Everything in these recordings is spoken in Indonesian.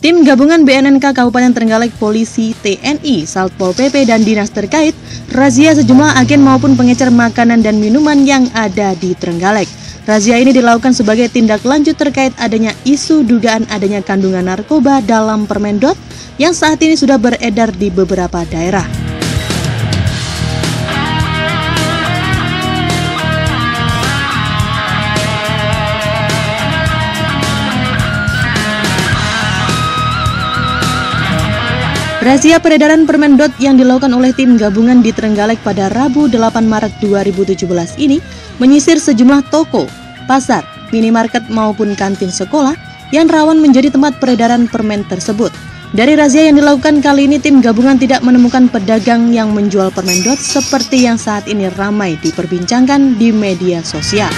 Tim gabungan BNNK Kabupaten Trenggalek, Polisi, TNI, Satpol PP, dan dinas terkait razia sejumlah agen maupun pengecer makanan dan minuman yang ada di Trenggalek. Razia ini dilakukan sebagai tindak lanjut terkait adanya isu dugaan adanya kandungan narkoba dalam permen dot yang saat ini sudah beredar di beberapa daerah. Razia peredaran permen dot yang dilakukan oleh tim gabungan di Trenggalek pada Rabu 8 Maret 2017 ini menyisir sejumlah toko, pasar, minimarket maupun kantin sekolah yang rawan menjadi tempat peredaran permen tersebut. Dari razia yang dilakukan kali ini, tim gabungan tidak menemukan pedagang yang menjual permen dot seperti yang saat ini ramai diperbincangkan di media sosial.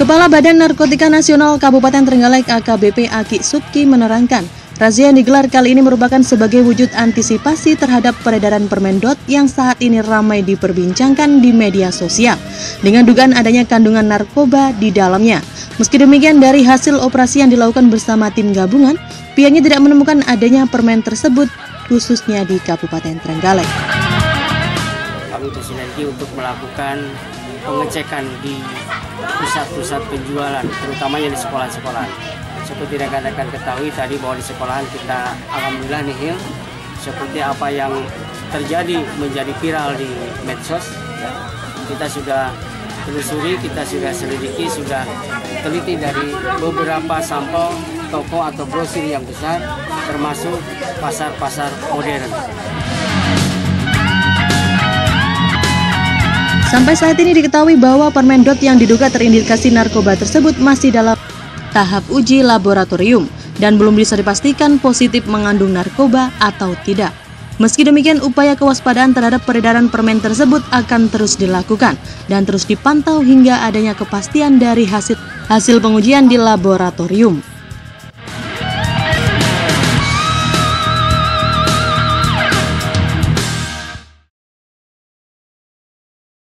Kepala Badan Narkotika Nasional Kabupaten Trenggalek AKBP Aki Subki menerangkan, Razia yang digelar kali ini merupakan sebagai wujud antisipasi terhadap peredaran permen dot yang saat ini ramai diperbincangkan di media sosial dengan dugaan adanya kandungan narkoba di dalamnya. Meski demikian dari hasil operasi yang dilakukan bersama tim gabungan, pihaknya tidak menemukan adanya permen tersebut khususnya di Kabupaten Trenggalek. Kami bersinergi untuk melakukan pengecekan di pusat-pusat penjualan, terutama yang di sekolah-sekolah seperti rekan-rekan ketahui tadi bahwa di sekolahan kita alhamdulillah nihil seperti apa yang terjadi menjadi viral di medsos kita sudah telusuri kita sudah selidiki sudah teliti dari beberapa sampel toko atau grosir yang besar termasuk pasar-pasar modern. Sampai saat ini diketahui bahwa permen dot yang diduga terindikasi narkoba tersebut masih dalam tahap uji laboratorium dan belum bisa dipastikan positif mengandung narkoba atau tidak. Meski demikian, upaya kewaspadaan terhadap peredaran permen tersebut akan terus dilakukan dan terus dipantau hingga adanya kepastian dari hasil hasil pengujian di laboratorium.